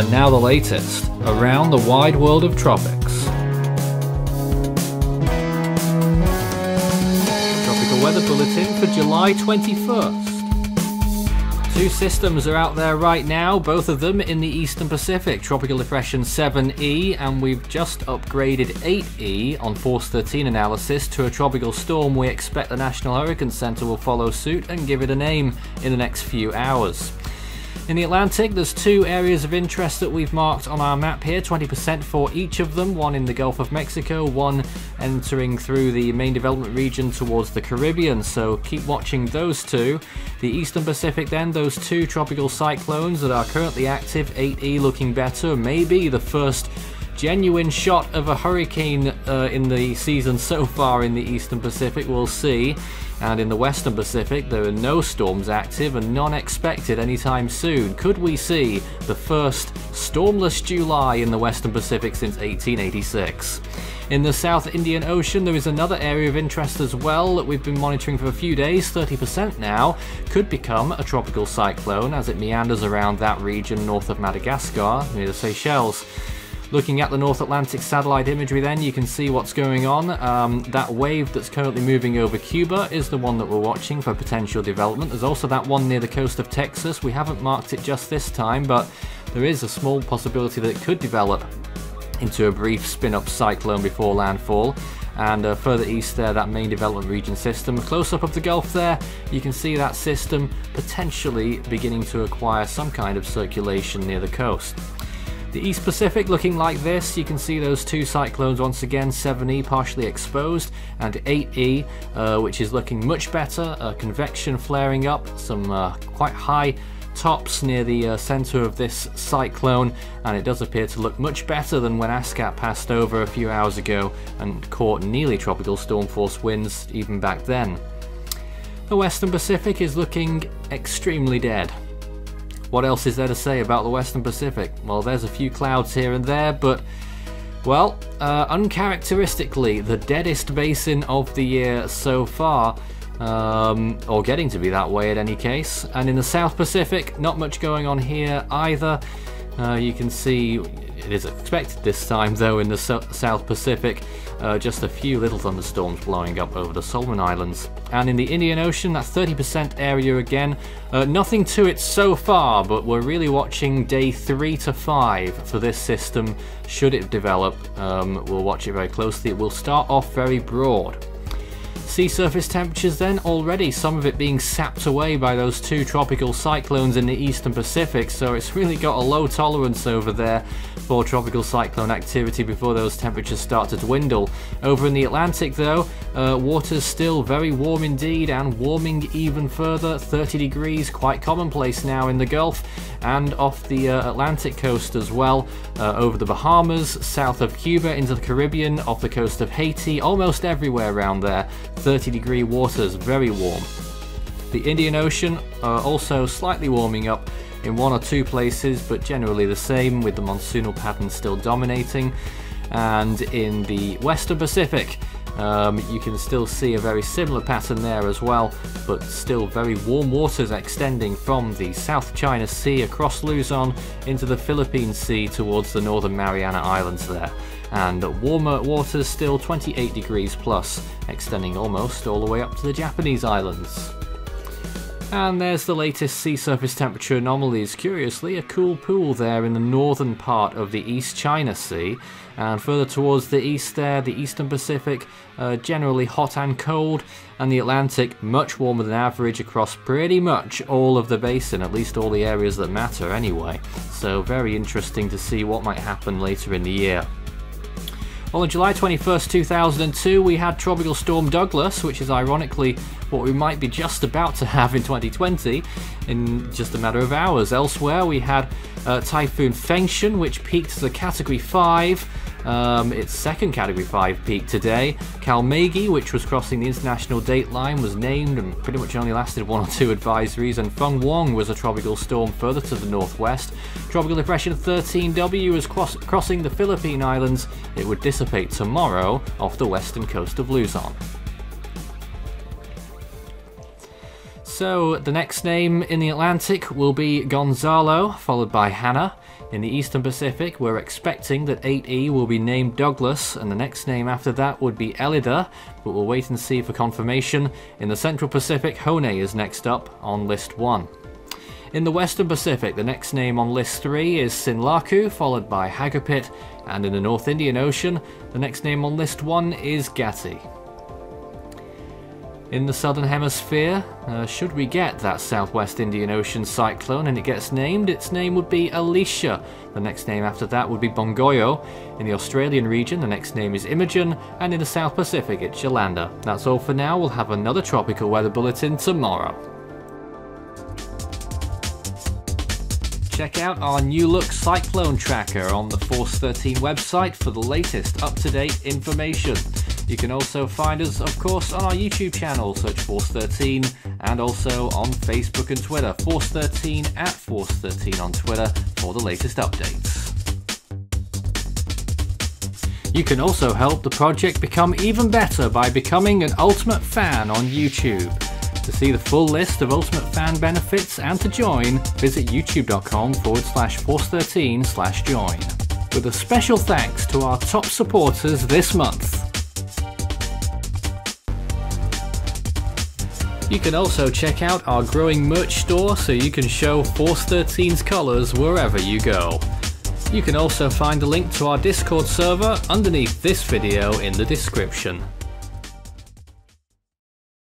And now the latest around the wide world of tropics. Tropical Weather Bulletin for July 21st. Two systems are out there right now, both of them in the Eastern Pacific. Tropical Depression 7E, and we've just upgraded 8E on Force 13 analysis to a tropical storm we expect the National Hurricane Center will follow suit and give it a name in the next few hours. In the Atlantic, there's two areas of interest that we've marked on our map here, 20% for each of them, one in the Gulf of Mexico, one entering through the main development region towards the Caribbean, so keep watching those two. The Eastern Pacific then, those two tropical cyclones that are currently active, 8E looking better, maybe the first genuine shot of a hurricane uh, in the season so far in the Eastern Pacific, we'll see. And in the Western Pacific, there are no storms active and none expected anytime soon. Could we see the first stormless July in the Western Pacific since 1886? In the South Indian Ocean, there is another area of interest as well that we've been monitoring for a few days, 30% now, could become a tropical cyclone as it meanders around that region north of Madagascar, near the Seychelles. Looking at the North Atlantic satellite imagery then, you can see what's going on. Um, that wave that's currently moving over Cuba is the one that we're watching for potential development. There's also that one near the coast of Texas. We haven't marked it just this time, but there is a small possibility that it could develop into a brief spin-up cyclone before landfall and uh, further east there that main development region system. Close up of the Gulf there you can see that system potentially beginning to acquire some kind of circulation near the coast. The East Pacific looking like this, you can see those two cyclones once again, 7E partially exposed and 8E uh, which is looking much better, uh, convection flaring up, some uh, quite high tops near the uh, center of this cyclone and it does appear to look much better than when ASCAT passed over a few hours ago and caught nearly tropical storm force winds even back then. The Western Pacific is looking extremely dead. What else is there to say about the Western Pacific? Well, there's a few clouds here and there, but, well, uh, uncharacteristically, the deadest basin of the year so far, um, or getting to be that way at any case. And in the South Pacific, not much going on here either. Uh, you can see it is expected this time, though, in the so South Pacific, uh, just a few little thunderstorms blowing up over the Solomon Islands. And in the Indian Ocean, that 30% area again, uh, nothing to it so far, but we're really watching day 3 to 5 for this system. Should it develop, um, we'll watch it very closely. It will start off very broad. Sea surface temperatures then already, some of it being sapped away by those two tropical cyclones in the eastern Pacific, so it's really got a low tolerance over there for tropical cyclone activity before those temperatures start to dwindle. Over in the Atlantic though, uh, water's still very warm indeed and warming even further, 30 degrees, quite commonplace now in the Gulf and off the uh, Atlantic coast as well, uh, over the Bahamas, south of Cuba, into the Caribbean, off the coast of Haiti, almost everywhere around there. 30 degree waters, very warm. The Indian Ocean uh, also slightly warming up in one or two places, but generally the same, with the monsoonal pattern still dominating. And in the Western Pacific, um, you can still see a very similar pattern there as well, but still very warm waters extending from the South China Sea across Luzon into the Philippine Sea towards the northern Mariana Islands there. And warmer waters still 28 degrees plus, extending almost all the way up to the Japanese islands. And there's the latest sea surface temperature anomalies. Curiously, a cool pool there in the northern part of the East China Sea. And further towards the east there, the Eastern Pacific, uh, generally hot and cold. And the Atlantic, much warmer than average across pretty much all of the basin, at least all the areas that matter anyway. So very interesting to see what might happen later in the year. Well, on July 21st, 2002, we had Tropical Storm Douglas, which is ironically what we might be just about to have in 2020 in just a matter of hours. Elsewhere, we had uh, Typhoon Fengshen, which peaked as a Category 5 um, its second Category 5 peak today. Kalmaegi, which was crossing the international date line, was named and pretty much only lasted one or two advisories, and Fung-wong was a tropical storm further to the northwest. Tropical Depression 13W was cross crossing the Philippine Islands. It would dissipate tomorrow off the western coast of Luzon. So the next name in the Atlantic will be Gonzalo, followed by Hanna. In the Eastern Pacific, we're expecting that 8E will be named Douglas, and the next name after that would be Elida, but we'll wait and see for confirmation. In the Central Pacific, Hone is next up on list 1. In the Western Pacific, the next name on list 3 is Sinlaku, followed by Hagupit, and in the North Indian Ocean, the next name on list 1 is Gati. In the southern hemisphere, uh, should we get that southwest Indian Ocean cyclone and it gets named, its name would be Alicia. The next name after that would be Bongoyo. In the Australian region, the next name is Imogen, and in the South Pacific, it's Yolanda. That's all for now. We'll have another tropical weather bulletin tomorrow. Check out our new look cyclone tracker on the Force 13 website for the latest up to date information. You can also find us, of course, on our YouTube channel, search Force 13, and also on Facebook and Twitter, Force 13 at Force 13 on Twitter for the latest updates. You can also help the project become even better by becoming an Ultimate Fan on YouTube. To see the full list of Ultimate Fan benefits and to join, visit youtube.com forward slash force 13 slash join. With a special thanks to our top supporters this month. You can also check out our growing merch store so you can show Force 13's colours wherever you go. You can also find a link to our Discord server underneath this video in the description.